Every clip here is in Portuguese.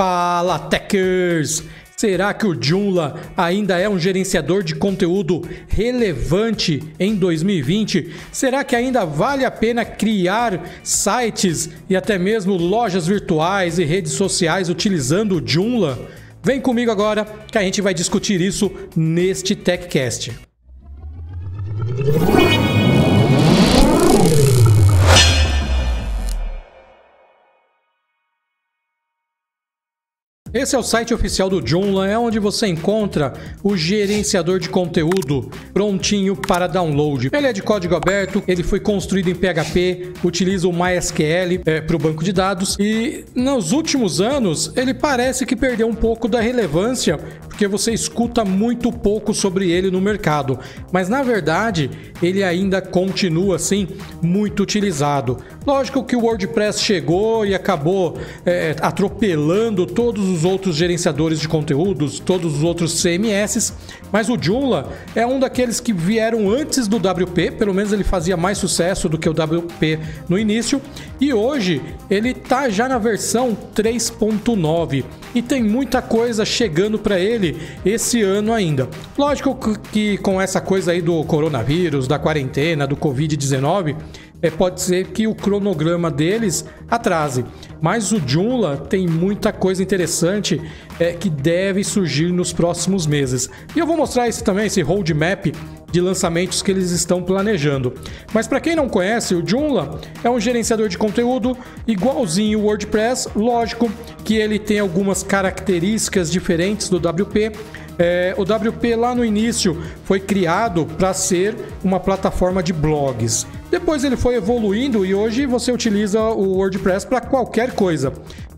Fala, Techers! Será que o Joomla ainda é um gerenciador de conteúdo relevante em 2020? Será que ainda vale a pena criar sites e até mesmo lojas virtuais e redes sociais utilizando o Joomla? Vem comigo agora que a gente vai discutir isso neste TechCast. Esse é o site oficial do Joomla, é onde você encontra o gerenciador de conteúdo prontinho para download. Ele é de código aberto, ele foi construído em PHP, utiliza o MySQL é, para o banco de dados e nos últimos anos ele parece que perdeu um pouco da relevância porque você escuta muito pouco sobre ele no mercado, mas na verdade ele ainda continua assim muito utilizado. Lógico que o WordPress chegou e acabou é, atropelando todos os outros gerenciadores de conteúdos, todos os outros CMS, mas o Joomla é um daqueles que vieram antes do WP, pelo menos ele fazia mais sucesso do que o WP no início, e hoje ele está já na versão 3.9 e tem muita coisa chegando para ele esse ano ainda. Lógico que com essa coisa aí do coronavírus, da quarentena, do Covid-19, é, pode ser que o cronograma deles atrase. Mas o Joomla tem muita coisa interessante é, que deve surgir nos próximos meses. E eu vou mostrar esse também, esse roadmap de lançamentos que eles estão planejando. Mas para quem não conhece, o Joomla é um gerenciador de conteúdo igualzinho o WordPress, lógico que ele tem algumas características diferentes do WP. É, o WP lá no início foi criado para ser uma plataforma de blogs. Depois ele foi evoluindo e hoje você utiliza o WordPress para qualquer coisa.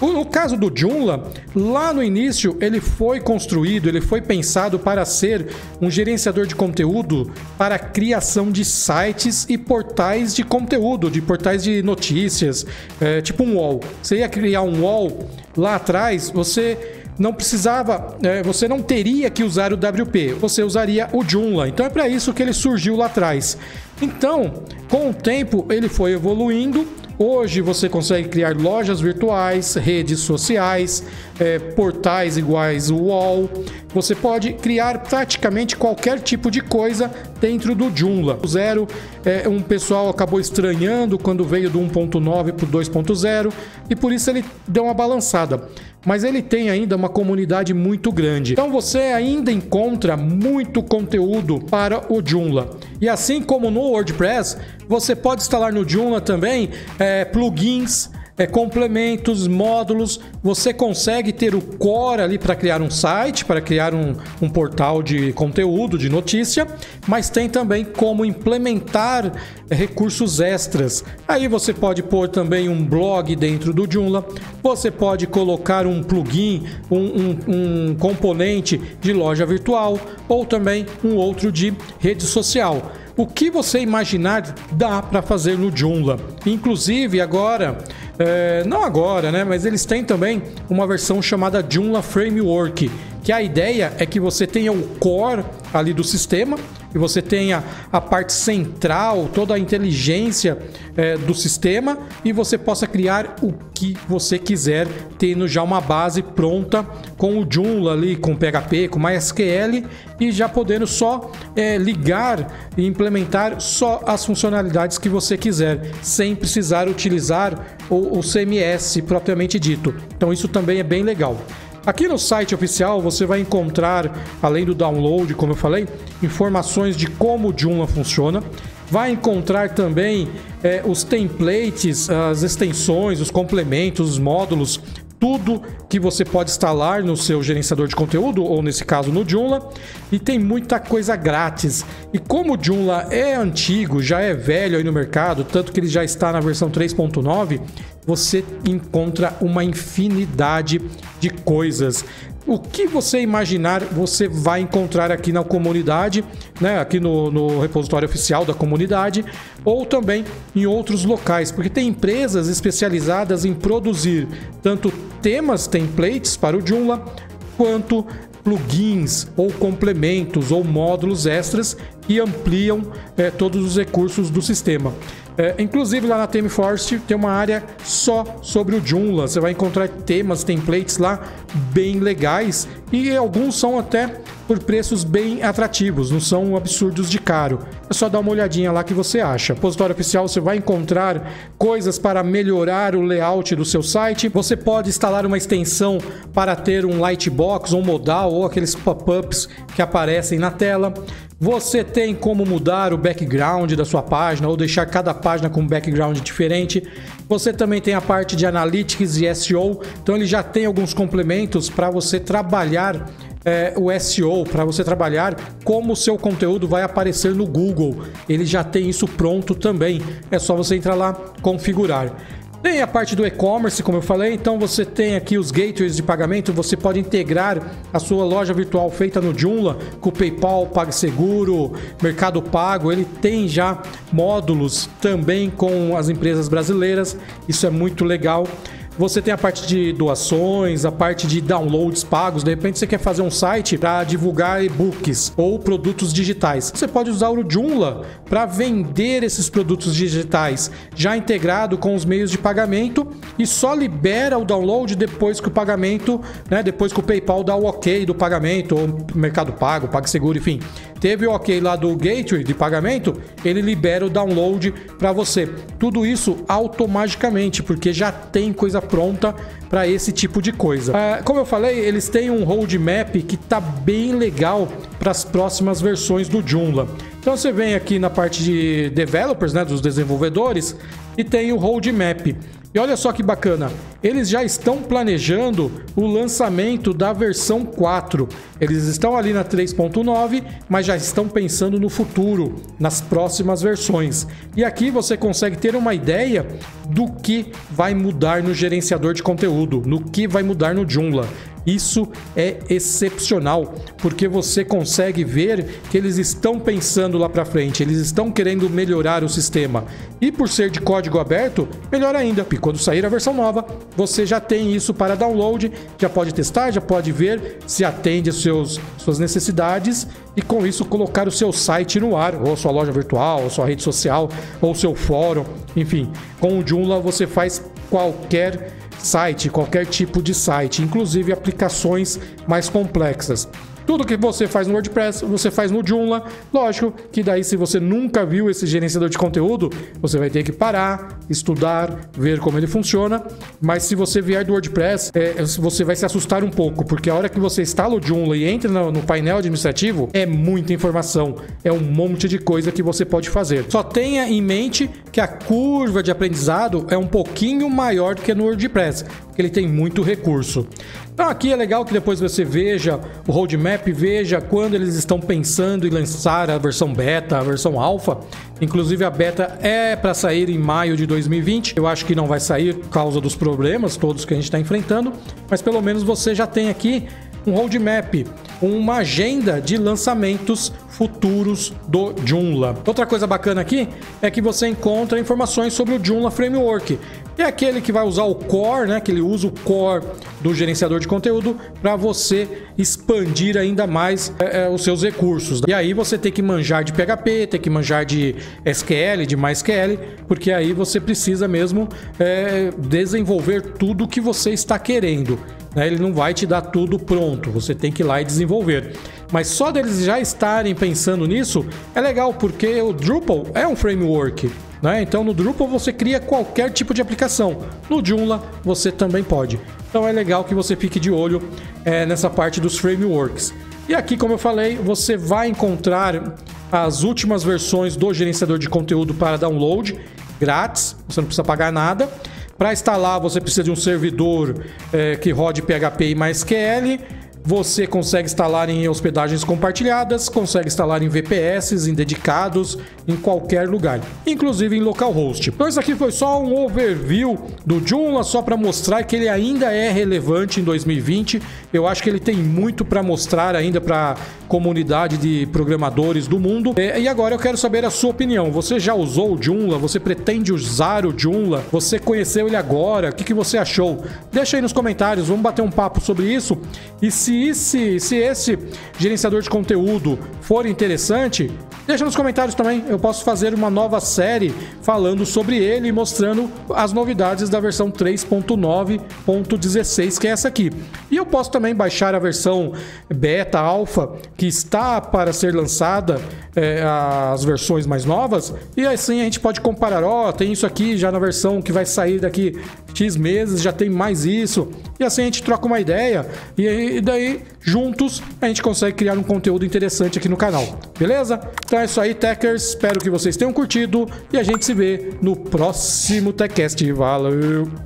No caso do Joomla, lá no início ele foi construído, ele foi pensado para ser um gerenciador de conteúdo para criação de sites e portais de conteúdo, de portais de notícias, é, tipo um wall. Você ia criar um wall lá atrás, você não precisava, é, você não teria que usar o WP, você usaria o Joomla. Então é para isso que ele surgiu lá atrás. Então, com o tempo, ele foi evoluindo. Hoje você consegue criar lojas virtuais, redes sociais, é, portais iguais o Wall. Você pode criar praticamente qualquer tipo de coisa dentro do Joomla. O zero, é, um pessoal acabou estranhando quando veio do 1.9 para o 2.0 e por isso ele deu uma balançada mas ele tem ainda uma comunidade muito grande. Então você ainda encontra muito conteúdo para o Joomla. E assim como no WordPress, você pode instalar no Joomla também é, plugins é, complementos, módulos. Você consegue ter o core ali para criar um site, para criar um, um portal de conteúdo, de notícia, mas tem também como implementar recursos extras. Aí você pode pôr também um blog dentro do Joomla, você pode colocar um plugin, um, um, um componente de loja virtual ou também um outro de rede social. O que você imaginar dá para fazer no Joomla. Inclusive agora é, não agora, né? Mas eles têm também uma versão chamada Joomla Framework, que a ideia é que você tenha o core ali do sistema e você tenha a parte central, toda a inteligência é, do sistema e você possa criar o que você quiser, tendo já uma base pronta com o Joomla ali, com PHP, com MySQL e já podendo só é, ligar e implementar só as funcionalidades que você quiser, sem precisar utilizar o, o CMS propriamente dito. Então isso também é bem legal. Aqui no site oficial você vai encontrar, além do download, como eu falei, informações de como o Joomla funciona. Vai encontrar também é, os templates, as extensões, os complementos, os módulos tudo que você pode instalar no seu gerenciador de conteúdo, ou nesse caso no Joomla, e tem muita coisa grátis. E como o Joomla é antigo, já é velho aí no mercado, tanto que ele já está na versão 3.9, você encontra uma infinidade de coisas o que você imaginar, você vai encontrar aqui na comunidade, né? aqui no, no repositório oficial da comunidade, ou também em outros locais, porque tem empresas especializadas em produzir tanto temas, templates para o Joomla, quanto plugins ou complementos ou módulos extras e ampliam é, todos os recursos do sistema. É, inclusive lá na ThemeForest tem uma área só sobre o Joomla. Você vai encontrar temas, templates lá bem legais e alguns são até por preços bem atrativos, não são absurdos de caro. É só dar uma olhadinha lá que você acha. No repositório oficial você vai encontrar coisas para melhorar o layout do seu site. Você pode instalar uma extensão para ter um lightbox um modal ou aqueles pop-ups que aparecem na tela. Você tem como mudar o background da sua página ou deixar cada página com um background diferente. Você também tem a parte de analytics e SEO, então ele já tem alguns complementos para você trabalhar é, o SEO, para você trabalhar como o seu conteúdo vai aparecer no Google. Ele já tem isso pronto também. É só você entrar lá, configurar. Tem a parte do e-commerce, como eu falei, então você tem aqui os gateways de pagamento, você pode integrar a sua loja virtual feita no Joomla com o PayPal, PagSeguro, Mercado Pago, ele tem já módulos também com as empresas brasileiras, isso é muito legal. Você tem a parte de doações, a parte de downloads pagos. De repente você quer fazer um site para divulgar e-books ou produtos digitais. Você pode usar o Joomla para vender esses produtos digitais, já integrado com os meios de pagamento e só libera o download depois que o pagamento, né, depois que o PayPal dá o OK do pagamento ou Mercado Pago, PagSeguro, enfim. Teve o OK lá do gateway de pagamento, ele libera o download para você. Tudo isso automaticamente, porque já tem coisa pronta para esse tipo de coisa. Ah, como eu falei, eles têm um roadmap que tá bem legal para as próximas versões do Joomla. Então você vem aqui na parte de developers, né, dos desenvolvedores, e tem o roadmap. E olha só que bacana, eles já estão planejando o lançamento da versão 4. Eles estão ali na 3.9, mas já estão pensando no futuro, nas próximas versões. E aqui você consegue ter uma ideia do que vai mudar no gerenciador de conteúdo, no que vai mudar no Joomla. Isso é excepcional, porque você consegue ver que eles estão pensando lá para frente, eles estão querendo melhorar o sistema. E por ser de código aberto, melhor ainda, porque quando sair a versão nova, você já tem isso para download, já pode testar, já pode ver se atende às suas necessidades e com isso colocar o seu site no ar, ou sua loja virtual, ou sua rede social, ou seu fórum, enfim. Com o Joomla você faz qualquer site, qualquer tipo de site, inclusive aplicações mais complexas. Tudo que você faz no WordPress, você faz no Joomla. Lógico que daí, se você nunca viu esse gerenciador de conteúdo, você vai ter que parar, estudar, ver como ele funciona. Mas se você vier do WordPress, é, você vai se assustar um pouco, porque a hora que você instala o Joomla e entra no, no painel administrativo, é muita informação, é um monte de coisa que você pode fazer. Só tenha em mente que a curva de aprendizado é um pouquinho maior do que no WordPress, porque ele tem muito recurso. Então aqui é legal que depois você veja o roadmap, veja quando eles estão pensando em lançar a versão beta, a versão alfa. Inclusive a beta é para sair em maio de 2020. Eu acho que não vai sair por causa dos problemas todos que a gente está enfrentando, mas pelo menos você já tem aqui um roadmap, uma agenda de lançamentos futuros do Joomla. Outra coisa bacana aqui é que você encontra informações sobre o Joomla Framework. É aquele que vai usar o core, né? Que ele usa o core do gerenciador de conteúdo para você expandir ainda mais é, é, os seus recursos. E aí você tem que manjar de PHP, tem que manjar de SQL, de MySQL, porque aí você precisa mesmo é, desenvolver tudo que você está querendo. Né? Ele não vai te dar tudo pronto, você tem que ir lá e desenvolver. Mas só deles já estarem pensando nisso é legal, porque o Drupal é um framework. Né? Então no Drupal você cria qualquer tipo de aplicação. No Joomla você também pode. Então é legal que você fique de olho é, nessa parte dos frameworks. E aqui, como eu falei, você vai encontrar as últimas versões do gerenciador de conteúdo para download grátis, você não precisa pagar nada. Para instalar, você precisa de um servidor é, que rode PHP e MySQL. Você consegue instalar em hospedagens compartilhadas, consegue instalar em VPS, em dedicados, em qualquer lugar, inclusive em localhost. Então isso aqui foi só um overview do Joomla só para mostrar que ele ainda é relevante em 2020. Eu acho que ele tem muito para mostrar ainda para comunidade de programadores do mundo. É, e agora eu quero saber a sua opinião. Você já usou o Joomla? Você pretende usar o Joomla? Você conheceu ele agora? O que, que você achou? Deixa aí nos comentários, vamos bater um papo sobre isso. E se esse, se esse gerenciador de conteúdo for interessante, Deixa nos comentários também, eu posso fazer uma nova série falando sobre ele e mostrando as novidades da versão 3.9.16, que é essa aqui. E eu posso também baixar a versão beta, alfa, que está para ser lançada, é, as versões mais novas, e assim a gente pode comparar, ó, oh, tem isso aqui já na versão que vai sair daqui X meses, já tem mais isso, e assim a gente troca uma ideia, e daí juntos a gente consegue criar um conteúdo interessante aqui no canal, beleza? Então é isso aí, Techers, espero que vocês tenham curtido, e a gente se vê no próximo TechCast. Valeu!